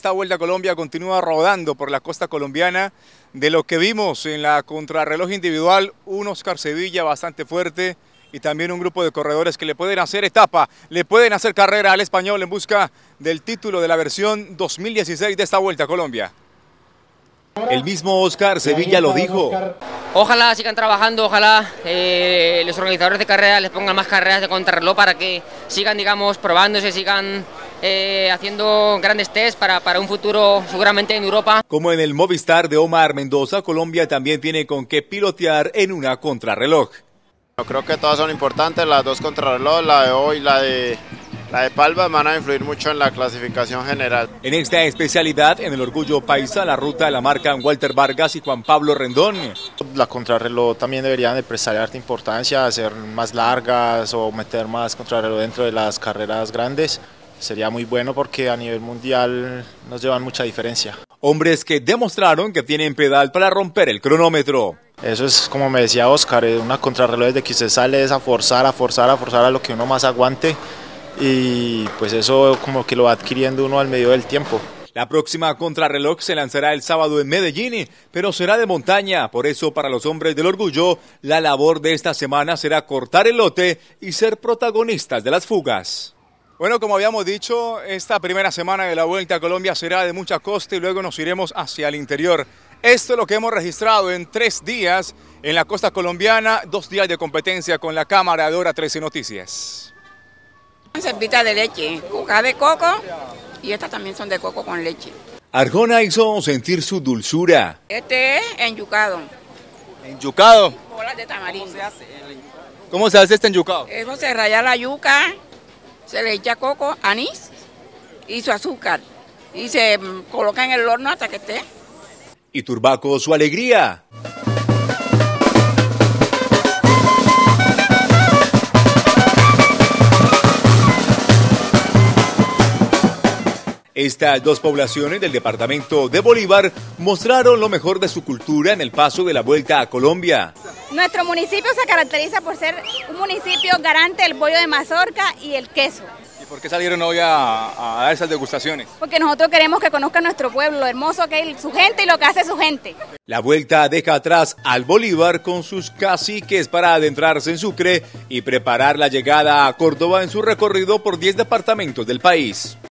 Esta Vuelta a Colombia continúa rodando por la costa colombiana. De lo que vimos en la contrarreloj individual, un Oscar Sevilla bastante fuerte y también un grupo de corredores que le pueden hacer etapa, le pueden hacer carrera al español en busca del título de la versión 2016 de esta Vuelta a Colombia. El mismo Oscar Sevilla lo dijo. Ojalá sigan trabajando, ojalá eh, los organizadores de carreras les pongan más carreras de contrarreloj para que sigan, digamos, probándose, sigan eh, haciendo grandes test para, para un futuro seguramente en Europa. Como en el Movistar de Omar Mendoza, Colombia también tiene con qué pilotear en una contrarreloj. Creo que todas son importantes, las dos contrarreloj, la de hoy y la de la de Palma van a influir mucho en la clasificación general. En esta especialidad, en el Orgullo Paisa, la ruta la marcan Walter Vargas y Juan Pablo Rendón. La contrarreloj también deberían de prestar harta importancia, hacer más largas o meter más contrarreloj dentro de las carreras grandes. Sería muy bueno porque a nivel mundial nos llevan mucha diferencia. Hombres que demostraron que tienen pedal para romper el cronómetro. Eso es como me decía Oscar, una contrarreloj desde que usted sale es a forzar, a forzar, a forzar a lo que uno más aguante y pues eso como que lo va adquiriendo uno al medio del tiempo. La próxima contrarreloj se lanzará el sábado en Medellín, pero será de montaña. Por eso, para los hombres del orgullo, la labor de esta semana será cortar el lote y ser protagonistas de las fugas. Bueno, como habíamos dicho, esta primera semana de la Vuelta a Colombia será de mucha costa y luego nos iremos hacia el interior. Esto es lo que hemos registrado en tres días en la costa colombiana, dos días de competencia con la Cámara de Hora 13 Noticias. Servita de leche, coca de coco y estas también son de coco con leche. Arjona hizo sentir su dulzura. Este es enyucado. ¿Enyucado? Bolas de tamarindo. ¿Cómo se hace este enyucado? Eso se raya la yuca, se le echa coco, anís y su azúcar. Y se coloca en el horno hasta que esté. Y Turbaco su alegría. Estas dos poblaciones del departamento de Bolívar mostraron lo mejor de su cultura en el paso de la Vuelta a Colombia. Nuestro municipio se caracteriza por ser un municipio garante del bollo de mazorca y el queso. ¿Y por qué salieron hoy a, a dar esas degustaciones? Porque nosotros queremos que conozcan nuestro pueblo, lo hermoso que es su gente y lo que hace su gente. La vuelta deja atrás al Bolívar con sus caciques para adentrarse en Sucre y preparar la llegada a Córdoba en su recorrido por 10 departamentos del país.